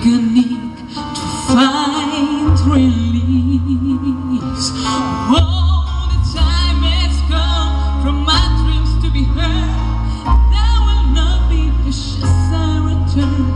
agony to find release. Oh, the time has come for my dreams to be heard. there will not be precious, I return.